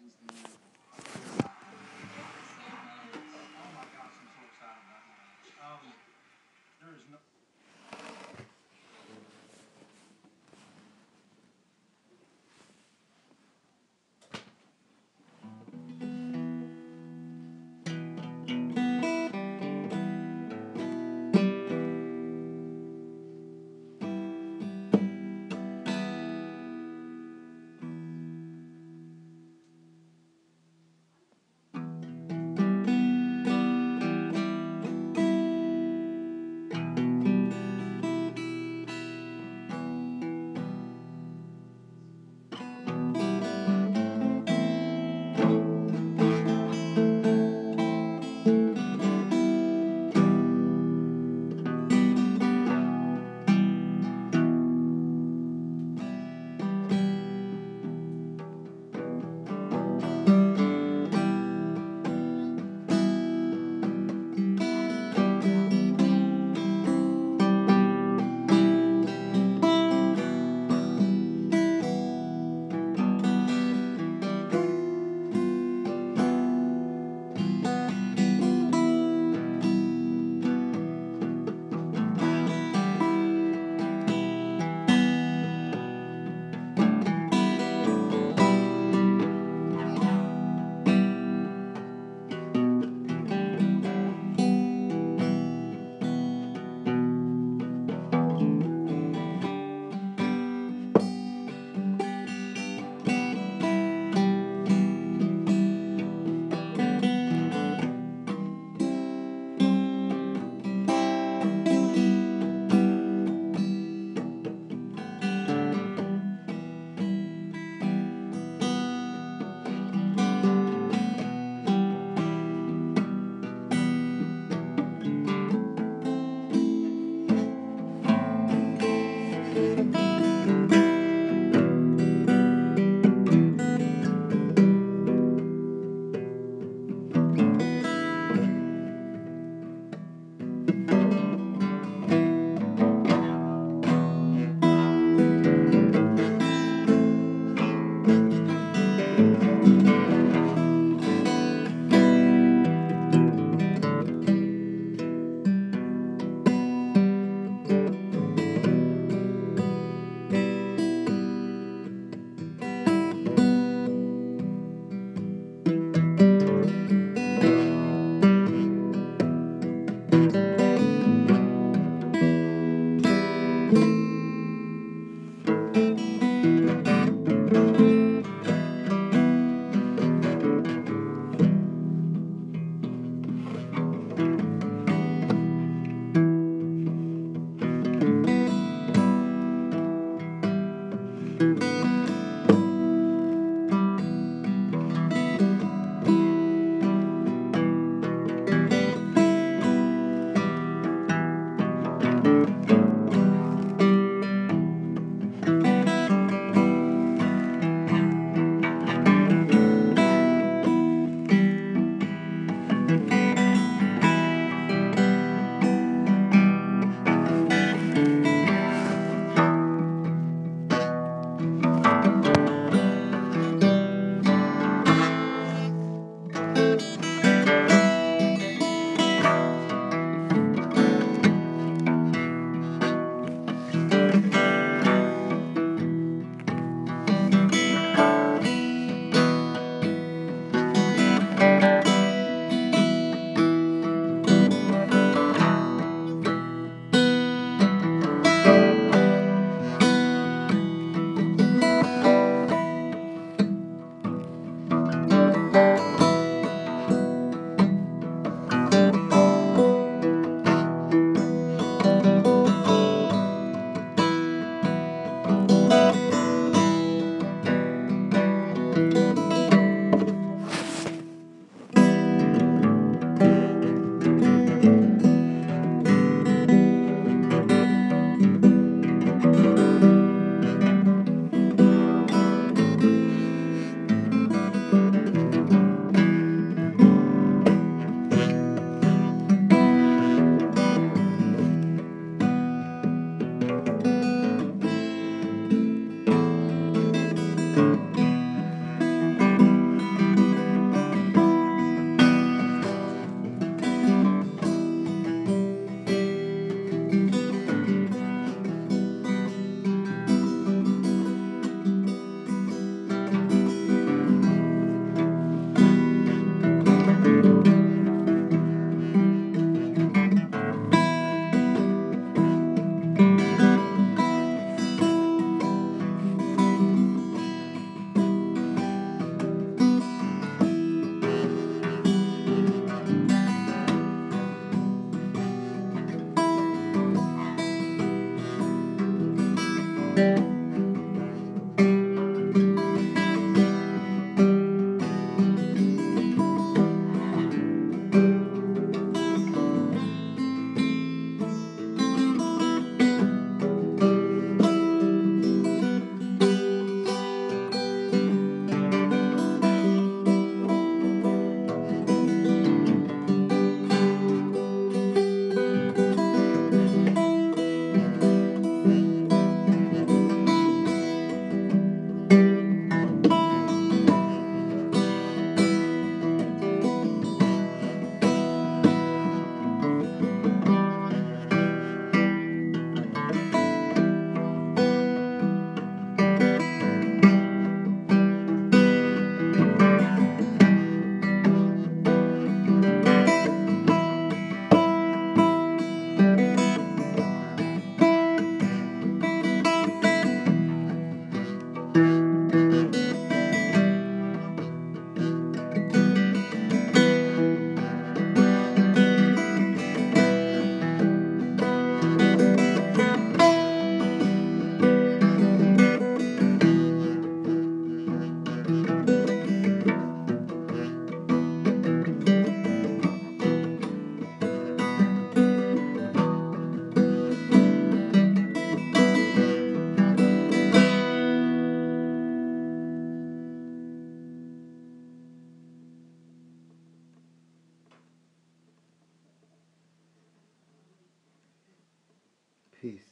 Um, there is no. Peace.